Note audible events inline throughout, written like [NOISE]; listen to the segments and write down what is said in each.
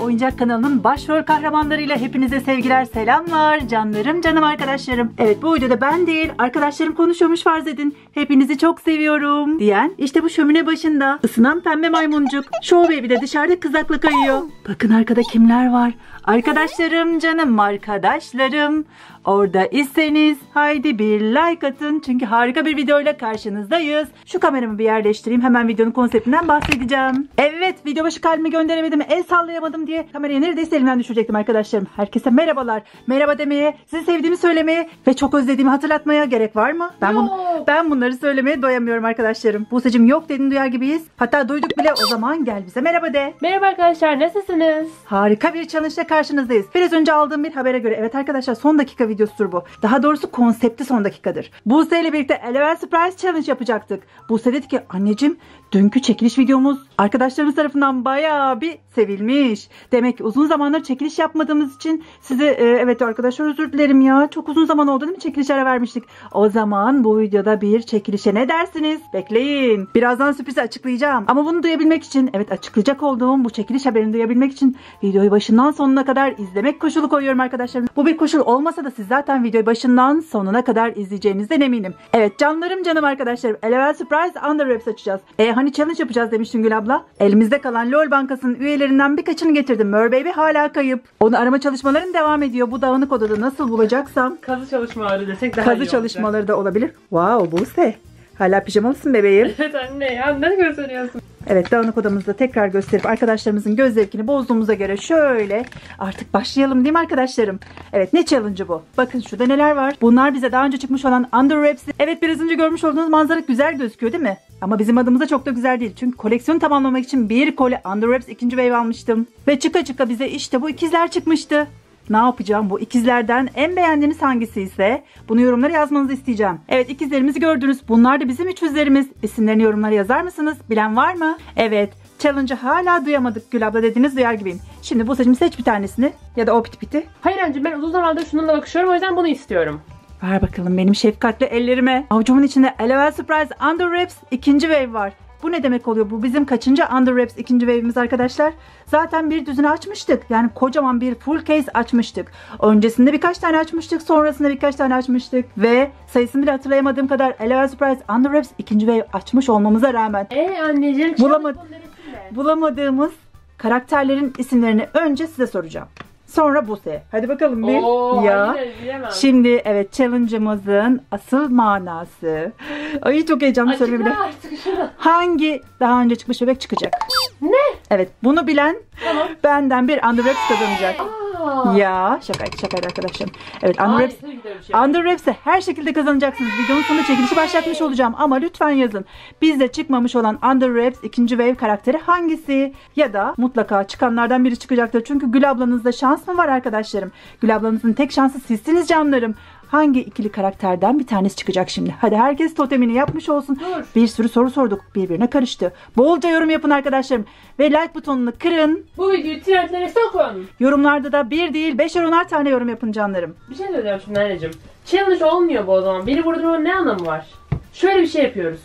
올려주세요. Oyuncak kanalının başrol kahramanlarıyla hepinize sevgiler, selamlar, canlarım, canım arkadaşlarım. Evet bu videoda ben değil, arkadaşlarım konuşuyormuş farz edin. Hepinizi çok seviyorum diyen işte bu şömine başında ısınan pembe maymuncuk. Show Baby de dışarıda kızakla kayıyor. Bakın arkada kimler var? Arkadaşlarım, canım arkadaşlarım. Orada iseniz haydi bir like atın. Çünkü harika bir videoyla karşınızdayız. Şu kameramı bir yerleştireyim. Hemen videonun konseptinden bahsedeceğim. Evet video başı kalbimi gönderemedim. El sallayamadım diye kamerayı neredeyse elimden düşürecektim arkadaşlarım. Herkese merhabalar. Merhaba demeye, sizi sevdiğimi söylemeye ve çok özlediğimi hatırlatmaya gerek var mı? Ben, bunu, ben bunları söylemeye doyamıyorum arkadaşlarım. Buse'cim yok dedin duyar gibiyiz. Hatta duyduk bile o zaman gel bize merhaba de. Merhaba arkadaşlar nasılsınız? Harika bir challenge'la karşınızdayız. Biraz önce aldığım bir habere göre evet arkadaşlar son dakika videosudur bu. Daha doğrusu konsepti son dakikadır. Buse ile birlikte Eleven Surprise Challenge yapacaktık. Buse dedi ki anneciğim dünkü çekiliş videomuz arkadaşlarımız tarafından bayağı bir sevilmiş. Demek uzun zamandır çekiliş yapmadığımız için size e, evet arkadaşlar özür dilerim ya. Çok uzun zaman oldu değil mi çekiliş vermiştik. O zaman bu videoda bir çekilişe ne dersiniz? Bekleyin. Birazdan sürprizi açıklayacağım. Ama bunu duyabilmek için evet açıklayacak olduğum bu çekiliş haberini duyabilmek için videoyu başından sonuna kadar izlemek koşulu koyuyorum arkadaşlar. Bu bir koşul olmasa da siz zaten videoyu başından sonuna kadar izleyeceğinizden eminim. Evet canlarım canım arkadaşlarım. Eleven Surprise Under Wraps açacağız. E hani challenge yapacağız demiştin Gül abla. Elimizde kalan LOL Bankası'nın üyelerinden birkaçını getirdim. Mör Baby hala kayıp. Onu arama çalışmalarım devam ediyor. Bu dağınık odada nasıl bulacaksam Kazı çalışmaları desek daha iyi kazı olacak. çalışmaları da olabilir. Wow Buse. Hala pijamalısın bebeğim. [LAUGHS] Evet anne ya ne gösteriyorsun? Evet dağınık odamızda tekrar gösterip arkadaşlarımızın göz zevkini bozduğumuza göre şöyle artık başlayalım değil mi arkadaşlarım? Evet ne challenge'ı bu? Bakın şurada neler var? Bunlar bize daha önce çıkmış olan Under Wraps'i. Evet biraz önce görmüş olduğunuz manzara güzel gözüküyor değil mi? Ama bizim adımıza çok da güzel değil. Çünkü koleksiyonu tamamlamak için bir koli Under Wraps ikinci wave almıştım. Ve çıka çıka bize işte bu ikizler çıkmıştı. Ne yapacağım bu ikizlerden en beğendiğiniz hangisi ise bunu yorumlara yazmanızı isteyeceğim. Evet ikizlerimizi gördünüz. Bunlar da bizim üçüzlerimiz. İsimlerini yorumlara yazar mısınız? Bilen var mı? Evet. Challenge'ı hala duyamadık Gül abla dediğiniz duyar gibiyim. Şimdi bu seçim seç bir tanesini ya da o piti piti. Hayır anneciğim ben uzun zamandır şununla bakışıyorum o yüzden bunu istiyorum. Ver bakalım benim şefkatli ellerime. Avucumun içinde Eleven Surprise Under Wraps ikinci wave var. Bu ne demek oluyor? Bu bizim kaçıncı Under Wraps ikinci wave'imiz arkadaşlar? Zaten bir düzünü açmıştık. Yani kocaman bir full case açmıştık. Öncesinde birkaç tane açmıştık. Sonrasında birkaç tane açmıştık. Ve sayısını bile hatırlayamadığım kadar Eleven Surprise Under Wraps ikinci wave açmış olmamıza rağmen Eee anneciğim bunun bulamadığımız karakterlerin isimlerini önce size soracağım. Sonra Buse'ye. Hadi bakalım bir. Oo, ya. hayır bilemem. Şimdi evet challenge'ımızın asıl manası. Ay çok heyecanlı Açıkla artık şunu. Hangi daha önce çıkmış bebek çıkacak? Ne? Evet bunu bilen Tamam. benden bir Underwraps kazanacak. Aa. Ya şakaydı şakaydı arkadaşlarım. Evet Underwraps şey. Underwraps'e her şekilde kazanacaksınız. Videonun sonunda çekilişi başlatmış olacağım ama lütfen yazın. Bizde çıkmamış olan Underwraps ikinci wave karakteri hangisi? Ya da mutlaka çıkanlardan biri çıkacaktır. Çünkü Gül ablanızda şans mı var arkadaşlarım? Gül ablanızın tek şansı sizsiniz canlarım. Hangi ikili karakterden bir tanesi çıkacak şimdi? Hadi herkes totemini yapmış olsun. Dur. Bir sürü soru sorduk. Birbirine karıştı. Bolca yorum yapın arkadaşlarım. Ve like butonunu kırın. Bu videoyu trendlere sokun. Yorumlarda da bir değil beşer onar tane yorum yapın canlarım. Bir şey söyleyeceğim şimdi anneciğim. Challenge olmuyor bu o zaman. Beni vurdurmanın ne anlamı var? Şöyle bir şey yapıyoruz.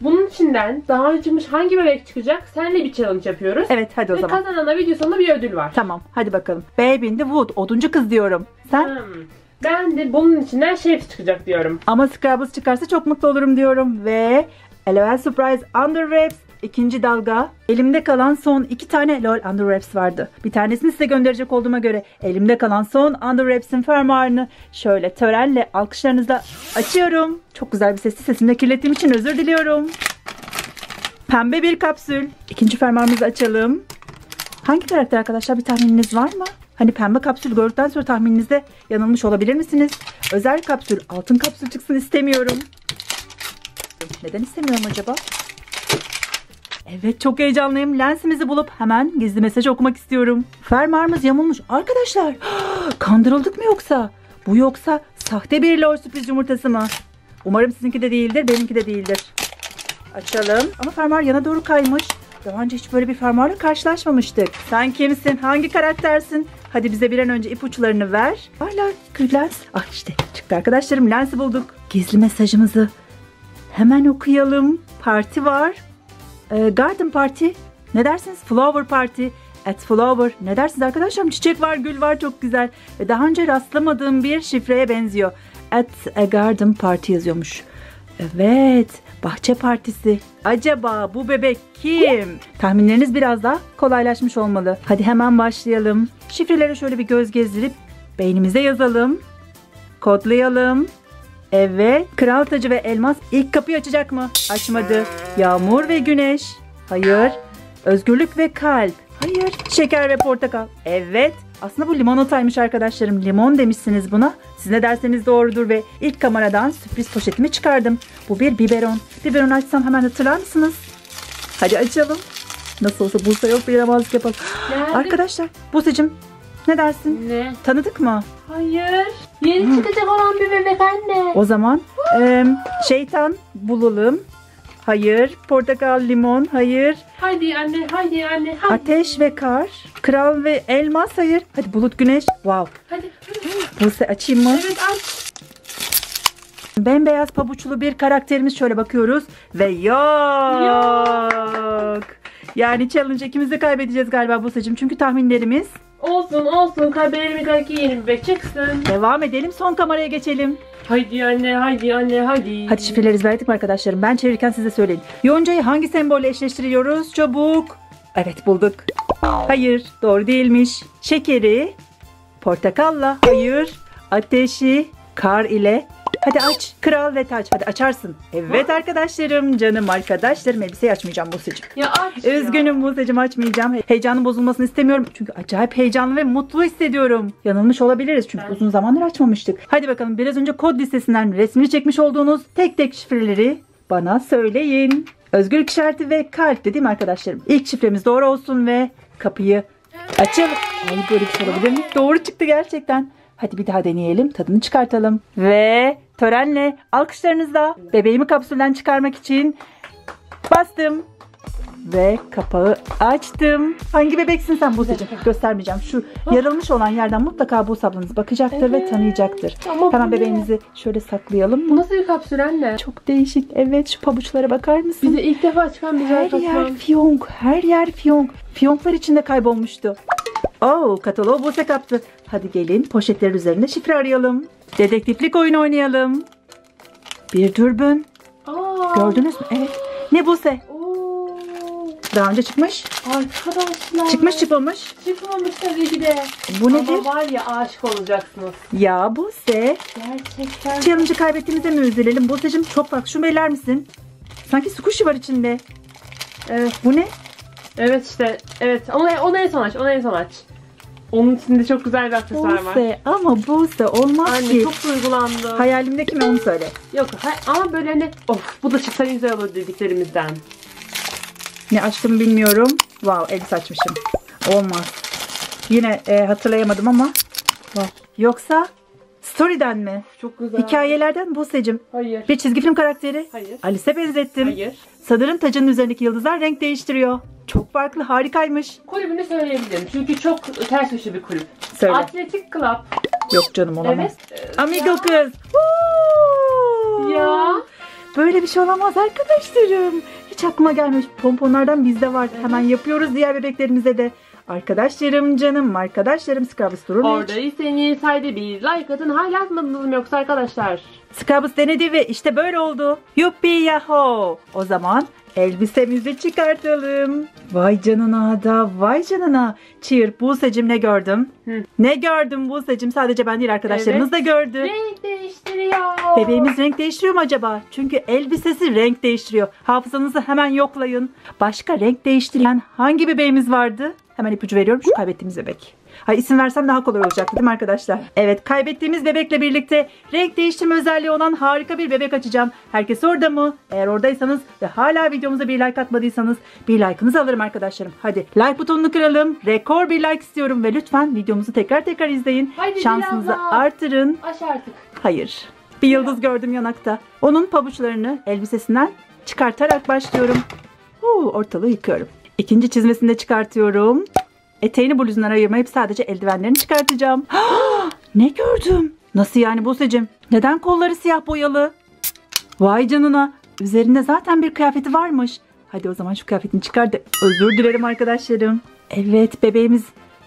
Bunun içinden daha önce çıkmış hangi bebek çıkacak? Senle bir challenge yapıyoruz. Evet hadi o Ve zaman. kazanana video sonunda bir ödül var. Tamam hadi bakalım. Baby in the Wood oduncu kız diyorum. Sen? Hmm. Ben de bunun içinden Shapes çıkacak diyorum. Ama Scrabbles çıkarsa çok mutlu olurum diyorum. Ve Eleven Surprise Under Wraps ikinci dalga. Elimde kalan son iki tane LOL Under Wraps vardı. Bir tanesini size gönderecek olduğuma göre elimde kalan son Under Wraps'in fermuarını şöyle törenle alkışlarınızla açıyorum. Çok güzel bir sesli sesimle kirlettiğim için özür diliyorum. Pembe bir kapsül. İkinci fermuarımızı açalım. Hangi karakter arkadaşlar bir tahmininiz var mı? Hani pembe kapsül gördükten sonra tahmininizde yanılmış olabilir misiniz? Özel kapsül, altın kapsül çıksın istemiyorum. Neden istemiyorum acaba? Evet çok heyecanlıyım. Lensimizi bulup hemen gizli mesaj okumak istiyorum. Fermuarımız yamulmuş. Arkadaşlar [GASPS] kandırıldık mı yoksa? Bu yoksa sahte bir lor sürpriz yumurtası mı? Umarım sizinki de değildir, benimki de değildir. Açalım. Ama fermuar yana doğru kaymış. Daha önce hiç böyle bir fermuarla karşılaşmamıştık. Sen kimsin? Hangi karaktersin? Hadi bize bir an önce ipuçlarını ver. Hala lens. Ah işte çıktı arkadaşlarım lensi bulduk. Gizli mesajımızı hemen okuyalım. Parti var. Ee, garden Party. Ne dersiniz? Flower Party. at flower. Ne dersiniz arkadaşlar? Çiçek var, gül var çok güzel. Ve daha önce rastlamadığım bir şifreye benziyor. At a garden party yazıyormuş. Evet, bahçe partisi. Acaba bu bebek kim? Tahminleriniz biraz daha kolaylaşmış olmalı. Hadi hemen başlayalım. Şifrelere şöyle bir göz gezdirip beynimize yazalım. Kodlayalım. Evet, kral tacı ve elmas ilk kapıyı açacak mı? Açmadı. Yağmur ve güneş. Hayır. Özgürlük ve kalp. Hayır. Şeker ve portakal. Evet. Aslında bu limonataymış arkadaşlarım. Limon demişsiniz buna. Siz ne derseniz doğrudur ve ilk kameradan sürpriz poşetimi çıkardım. Bu bir biberon. Biberon açsam hemen hatırlar mısınız? Hadi açalım. Nasıl olsa Buse yok yaramazlık yapalım. Nerede? Arkadaşlar Buse'cim ne dersin? Ne? Tanıdık mı? Hayır. Yeni çıkacak olan bir bebek anne. O zaman em, şeytan bulalım. Hayır. Portakal, limon. Hayır. Haydi anne, haydi anne, haydi. Ateş ve kar. Kral ve elmas. Hayır. Hadi bulut, güneş. Wow. Hadi. Buse açayım mı? Evet aç. Bembeyaz pabuçlu bir karakterimiz şöyle bakıyoruz. Ve yok. Yani challenge ikimiz de kaybedeceğiz galiba Buse'cim. Çünkü tahminlerimiz. Olsun olsun. Kaybederim belki bebek çıksın. Devam edelim. Son kameraya geçelim. Haydi anne, haydi anne, haydi. Hadi şifreleri ezberledik mi arkadaşlarım? Ben çevirirken size söyleyin. Yoncayı hangi sembolle eşleştiriyoruz? Çabuk. Evet bulduk. Hayır doğru değilmiş. Şekeri portakalla. Hayır. Ateşi kar ile. Hadi aç. Kral ve taç. Hadi açarsın. Evet arkadaşlarım. Canım arkadaşlarım. Elbiseyi açmayacağım Buse'cim. Ya aç. Üzgünüm Buse'cim açmayacağım. Heyecanın bozulmasını istemiyorum. Çünkü acayip heyecanlı ve mutlu hissediyorum. Yanılmış olabiliriz çünkü uzun zamandır açmamıştık. Hadi bakalım biraz önce kod listesinden resmini çekmiş olduğunuz tek tek şifreleri bana söyleyin. Özgürlük işareti ve kalp değil mi arkadaşlarım? İlk şifremiz doğru olsun ve kapıyı açalım. Ay böyle bir şey olabilir mi? Doğru çıktı gerçekten. Hadi bir daha deneyelim. Tadını çıkartalım. Ve törenle alkışlarınızla bebeğimi kapsülden çıkarmak için bastım. Ve kapağı açtım. Hangi bebeksin sen Buse'cim? Göstermeyeceğim. Şu yarılmış olan yerden mutlaka Buse ablanız bakacaktır ve Evet. tanıyacaktır. Ama Hemen bu ne? bebeğimizi şöyle saklayalım Bu nasıl bir kapsül anne? Çok değişik. Evet şu pabuçlara bakar mısın? Bize ilk defa çıkan bir her kapsül. yer fiyonk. Her yer fiyonk. Fiyonklar içinde kaybolmuştu. Oo kataloğu Buse kaptı. Hadi gelin poşetler üzerinde şifre arayalım. Dedektiflik oyunu oynayalım. Bir dürbün. Aa. Gördünüz mü? Evet. Ne Buse? Oo. Daha önce çıkmış. Arkadaşlar. Çıkmış çıkmamış. Çıkmamış tabii ki de. Bu nedir? Ama var ya aşık olacaksınız. Ya Buse. Gerçekten. Challenge'ı kaybettiğimize mi üzülelim? Buse'cim çok bak şunu belirler misin? Sanki squishy var içinde. Evet. Bu ne? Evet işte. Evet. Onu, onu en son aç. Onu en son aç. Onun içinde çok güzel bir aksesuar var. Buse ama Buse olmaz Anne ki. çok duygulandım. Hayalimdeki mi onu söyle. Yok hay- ama böyle hani of bu da çıksa güzel olur dediklerimizden. Ne açtım bilmiyorum. Wow elbise açmışım. Olmaz. Yine e, hatırlayamadım ama. Wow. Yoksa Story'den mi? Çok güzel. Hikayelerden Buse'cim. Hayır. Bir çizgi film karakteri. Hayır. Alice'e benzettim. Hayır. Sadırın tacının üzerindeki yıldızlar renk değiştiriyor. Çok farklı, harikaymış. Kulübünü söyleyebilirim. Çünkü çok ters köşe bir kulüp. Söyle. Atletik Club. Yok canım olamaz. Evet. Amigo kız. Woo! Ya. Böyle bir şey olamaz arkadaşlarım. Hiç aklıma gelmemiş. Pomponlardan bizde var. Hemen yapıyoruz diğer bebeklerimize de. Arkadaşlarım canım arkadaşlarım Scrubs durur mu hiç? Oradaysanız haydi bir like atın. Hala atmadınız mı yoksa arkadaşlar? Scrubs denedi ve işte böyle oldu. Yuppi yaho. O zaman elbisemizi çıkartalım. Vay canına da vay canına. Cheer Buse'cim ne gördüm? Hı. Ne gördüm Buse'cim? Sadece ben değil arkadaşlarımız da gördü. Renk değiştiriyor. Bebeğimiz renk değiştiriyor mu acaba? Çünkü elbisesi renk değiştiriyor. Hafızanızı hemen yoklayın. Başka renk değiştiren hangi bebeğimiz vardı? Hemen ipucu veriyorum. Şu kaybettiğimiz bebek. Hay isim versem daha kolay olacaktı değil mi arkadaşlar? Evet kaybettiğimiz bebekle birlikte renk değiştirme özelliği olan harika bir bebek açacağım. Herkes orada mı? Eğer oradaysanız ve hala videomuza bir like atmadıysanız bir like'ınızı alırım arkadaşlarım. Hadi like butonunu kıralım. Rekor bir like istiyorum ve lütfen videomuzu tekrar tekrar izleyin. Haydi Şansınızı biraz daha. artırın. Aç artık. Hayır. Bir yıldız gördüm yanakta. Onun pabuçlarını elbisesinden çıkartarak başlıyorum. Huu, ortalığı yıkıyorum. İkinci çizmesini de çıkartıyorum. Eteğini bluzundan ayırmayıp sadece eldivenlerini çıkartacağım. [GASPS] ne gördüm? Nasıl yani Buse'cim? Neden kolları siyah boyalı? Vay canına. Üzerinde zaten bir kıyafeti varmış. Hadi o zaman şu kıyafetini çıkar da özür dilerim arkadaşlarım. Evet bebeğimiz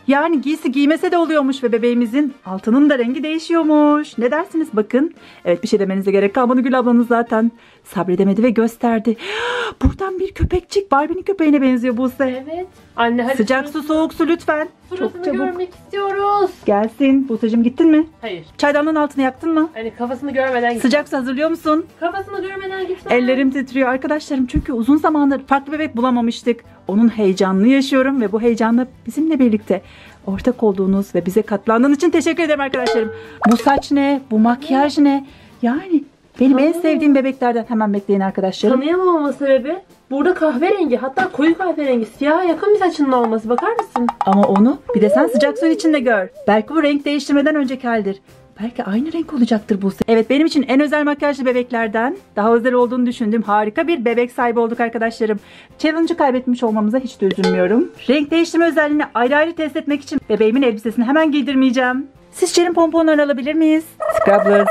yani giysi giymese de oluyormuş ve bebeğimizin altının da rengi değişiyormuş. Ne dersiniz bakın. Evet bir şey demenize gerek kalmadı Gül ablanız zaten sabredemedi ve gösterdi. [GASPS] Buradan bir köpekçik Barbie'nin köpeğine benziyor Buse. Evet. Anne hadi Sıcak su soğuk su lütfen. Çok çabuk. görmek istiyoruz. Gelsin. Buse'cim gittin mi? Hayır. Çaydanlığın altını yaktın mı? Hani kafasını görmeden git. Sıcak su hazırlıyor musun? Kafasını görmeden gitme. Ellerim titriyor arkadaşlarım çünkü uzun zamandır farklı bebek bulamamıştık. Onun heyecanını yaşıyorum ve bu heyecanla bizimle birlikte ortak olduğunuz ve bize katlandığınız için teşekkür ederim arkadaşlarım. Bu saç ne? Bu makyaj ne? Yani benim en sevdiğim bebeklerden hemen bekleyin arkadaşlarım. Tanıyamama sebebi burada kahverengi hatta koyu kahverengi siyaha yakın bir saçının olması bakar mısın? Ama onu bir de sen sıcak suyun içinde gör. Belki bu renk değiştirmeden önceki haldir. Belki aynı renk olacaktır bu. Evet benim için en özel makyajlı bebeklerden daha özel olduğunu düşündüğüm harika bir bebek sahibi olduk arkadaşlarım. Challenge'ı kaybetmiş olmamıza hiç de üzülmüyorum. Renk değiştirme özelliğini ayrı ayrı test etmek için bebeğimin elbisesini hemen giydirmeyeceğim. Siz Çelin alabilir miyiz? Scrubbles.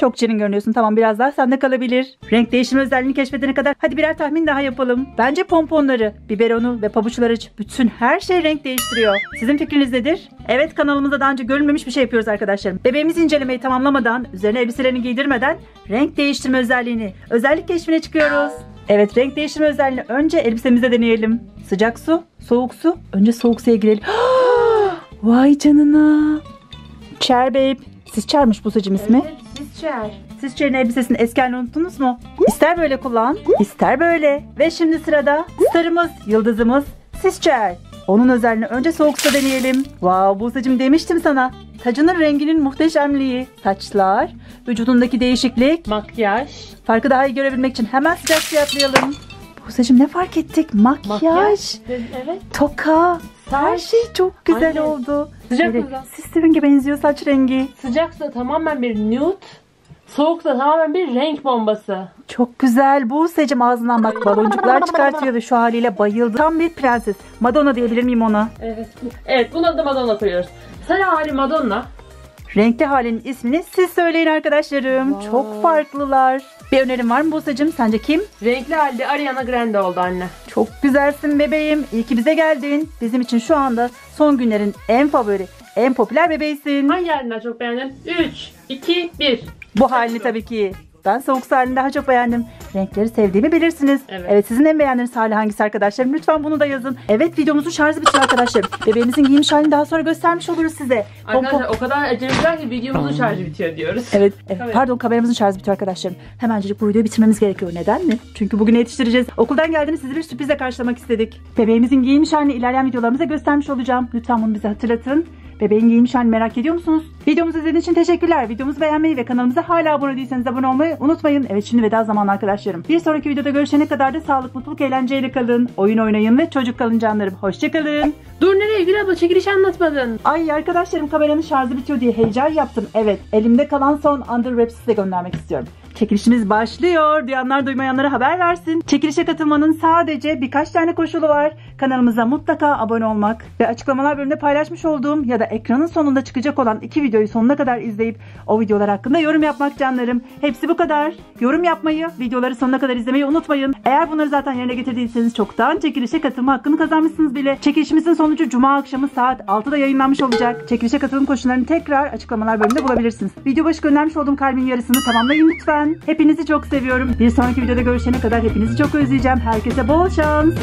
Çok çirin görünüyorsun. Tamam biraz daha sende kalabilir. Renk değiştirme özelliğini keşfedene kadar hadi birer tahmin daha yapalım. Bence pomponları, biberonu ve pabuçlar hariç bütün her şey renk değiştiriyor. Sizin fikriniz nedir? Evet kanalımızda daha önce görülmemiş bir şey yapıyoruz arkadaşlarım. Bebeğimizi incelemeyi tamamlamadan, üzerine elbiselerini giydirmeden renk değiştirme özelliğini, özellik keşfine çıkıyoruz. Evet renk değiştirme özelliğini önce elbisemizde deneyelim. Sıcak su, soğuk su. Önce soğuk suya girelim. [GASPS] Vay canına. Cher Babe. Siz Cher'miş bu saçım ismi. Evet, siz çer. Siz Cher'in elbisesini eski halini unuttunuz mu? İster böyle kullan, ister böyle. Ve şimdi sırada starımız, yıldızımız Siz Cher. Onun özelliğini önce soğuk su deneyelim. Wow Buse'cim demiştim sana. Tacının renginin muhteşemliği, saçlar, vücudundaki değişiklik. Makyaj. Farkı daha iyi görebilmek için hemen sıcak suya atlayalım. Buse'cim ne fark ettik? Makyaj, Makyaj. Evet. toka, her Saç. şey çok güzel Aynen. oldu. Sıcak Böyle suda. Sister Ring'e benziyor saç rengi. Sıcaksa tamamen bir nude. Soğuksa tamamen bir renk bombası. Çok güzel. Bu secim ağzından bak baloncuklar çıkartıyor ve şu haliyle bayıldı. Tam bir prenses. Madonna diyebilir miyim ona? Evet. Evet buna da Madonna koyuyoruz. Sarı hali Madonna. Renkli halinin ismini siz söyleyin arkadaşlarım. Vay. Çok farklılar. Bir önerin var mı Buse'cim? Sence kim? Renkli halde Ariana Grande oldu anne. Çok güzelsin bebeğim. İyi ki bize geldin. Bizim için şu anda son günlerin en favori, en popüler bebeğisin. Hangi halinden çok beğendin? 3, 2, 1. Bu halini tabii ki. Ben soğuk halini daha çok beğendim. Renkleri sevdiğimi bilirsiniz. Evet. sizin en beğendiğiniz hali hangisi arkadaşlarım? Lütfen bunu da yazın. Evet videomuzun şarjı bitiyor arkadaşlarım. [LAUGHS] Bebeğimizin giymiş halini daha sonra göstermiş oluruz size. Arkadaşlar o kadar aceleciler ki videomuzun şarjı bitiyor diyoruz. Evet, evet. Evet. Pardon kameramızın şarjı bitiyor arkadaşlarım. Hemencecik bu videoyu bitirmemiz gerekiyor. Neden mi? Çünkü bugün yetiştireceğiz. Okuldan geldiğiniz sizi bir sürprizle karşılamak istedik. Bebeğimizin giymiş halini ilerleyen videolarımızda göstermiş olacağım. Lütfen bunu bize hatırlatın. Bebeğin giymiş halini merak ediyor musunuz? Videomuzu izlediğiniz için teşekkürler. Videomuzu beğenmeyi ve kanalımıza hala abone değilseniz abone olmayı unutmayın. Evet şimdi veda zamanı arkadaşlarım. Bir sonraki videoda görüşene kadar da sağlık, mutluluk, eğlenceyle kalın. Oyun oynayın ve çocuk kalın canlarım. Hoşçakalın. Dur nereye Gül abla çekiliş anlatmadın. Ay arkadaşlarım kameranın şarjı bitiyor diye heyecan yaptım. Evet elimde kalan son Under Wraps size göndermek istiyorum. Çekilişimiz başlıyor. Duyanlar duymayanlara haber versin. Çekilişe katılmanın sadece birkaç tane koşulu var. Kanalımıza mutlaka abone olmak ve açıklamalar bölümünde paylaşmış olduğum ya da ekranın sonunda çıkacak olan iki videoyu sonuna kadar izleyip o videolar hakkında yorum yapmak canlarım. Hepsi bu kadar. Yorum yapmayı, videoları sonuna kadar izlemeyi unutmayın. Eğer bunları zaten yerine getirdiyseniz çoktan çekilişe katılma hakkını kazanmışsınız bile. Çekilişimizin sonucu Cuma akşamı saat 6'da yayınlanmış olacak. Çekilişe katılım koşullarını tekrar açıklamalar bölümünde bulabilirsiniz. Video başı göndermiş olduğum kalbin yarısını tamamlayın lütfen. Hepinizi çok seviyorum. Bir sonraki videoda görüşene kadar hepinizi çok özleyeceğim. Herkese bol şans.